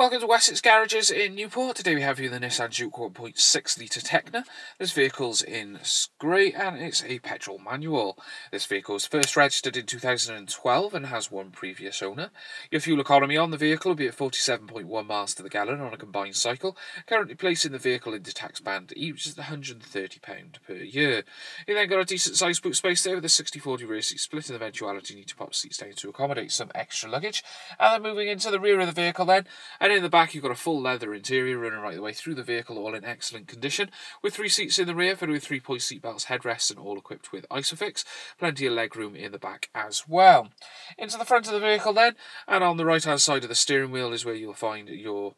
Welcome to Wessex Garages in Newport. Today we have here the Nissan Juke 1.6 litre Tekna. This vehicle's in grey and it's a petrol manual. This vehicle was first registered in 2012 and has one previous owner. Your fuel economy on the vehicle will be at 47.1 miles to the gallon on a combined cycle, currently placing the vehicle into tax band E, which is £130 per year. You then got a decent sized boot space there with a 60-40 rear seat split in the eventuality you need to pop seats down to accommodate some extra luggage. And then moving into the rear of the vehicle then, and and in the back, you've got a full leather interior running right the way through the vehicle, all in excellent condition, with three seats in the rear, fitted with three-point seat belts, headrests, and all equipped with Isofix. Plenty of legroom in the back as well. Into the front of the vehicle then, and on the right-hand side of the steering wheel is where you'll find your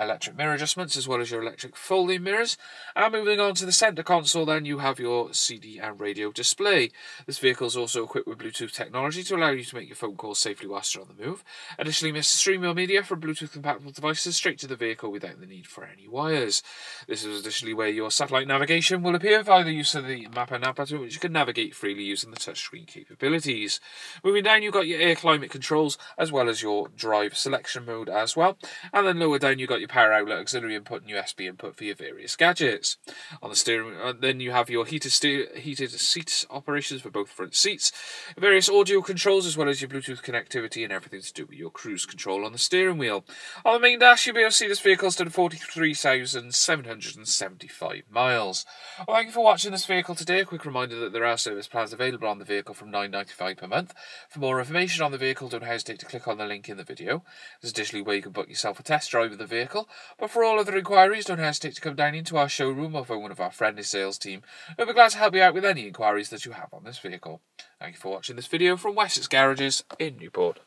electric mirror adjustments as well as your electric folding mirrors. And moving on to the centre console then you have your CD and radio display. This vehicle is also equipped with Bluetooth technology to allow you to make your phone calls safely whilst you're on the move. Additionally, Mr. Stream your media from Bluetooth compatible devices straight to the vehicle without the need for any wires. This is additionally where your satellite navigation will appear via the use of the map and nav button which you can navigate freely using the touchscreen capabilities. Moving down you've got your air climate controls as well as your drive selection mode as well. And then lower down you've got your your power outlet, auxiliary input, and USB input for your various gadgets. On the steering, uh, then you have your heated steer, heated seat operations for both front seats, various audio controls as well as your Bluetooth connectivity and everything to do with your cruise control on the steering wheel. On the main dash, you'll be able to see this vehicle's done 43,775 miles. Well, thank you for watching this vehicle today. A quick reminder that there are service plans available on the vehicle from $9.95 per month. For more information on the vehicle, don't hesitate to click on the link in the video. There's additionally where you can book yourself a test drive of the vehicle vehicle, but for all other inquiries, don't hesitate to come down into our showroom or phone one of our friendly sales team. We'll be glad to help you out with any inquiries that you have on this vehicle. Thank you for watching this video from Wessex Garages in Newport.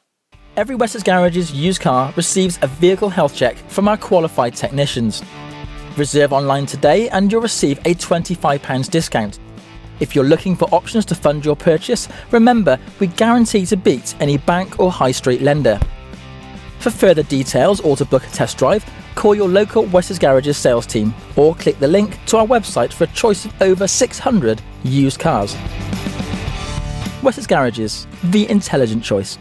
Every Wessex Garages used car receives a vehicle health check from our qualified technicians. Reserve online today and you'll receive a £25 discount. If you're looking for options to fund your purchase, remember we guarantee to beat any bank or high street lender. For further details or to book a test drive, call your local Wessex Garages sales team or click the link to our website for a choice of over 600 used cars. Wessex Garages, the intelligent choice.